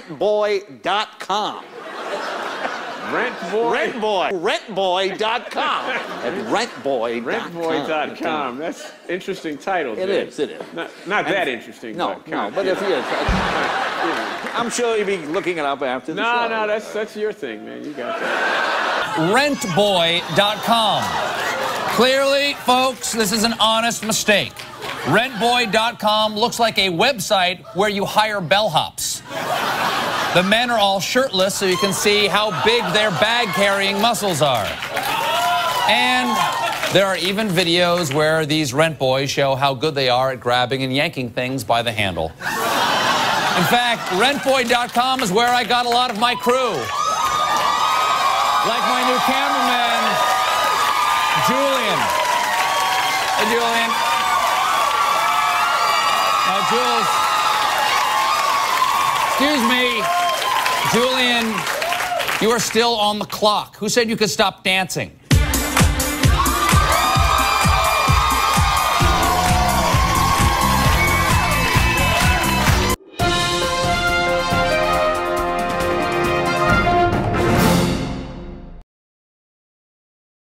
rentboy.com. Rentboy. Rentboy. Rentboy.com. At rentboy.com. Rentboy.com. That's interesting title. It Jay. is, it is. Not, not that interesting. No, but no, kind but you if know. you, I'm sure you'll be looking it up after the No, show. no, that's that's your thing, man. You got that. rentboy.com. Clearly, folks, this is an honest mistake. Rentboy.com looks like a website where you hire bellhops. The men are all shirtless so you can see how big their bag carrying muscles are. And there are even videos where these rent boys show how good they are at grabbing and yanking things by the handle. In fact, rentboy.com is where I got a lot of my crew. Like my new cameraman, Julian. Hey, Julian. Now, Jules. Excuse me. Julian, you are still on the clock. Who said you could stop dancing?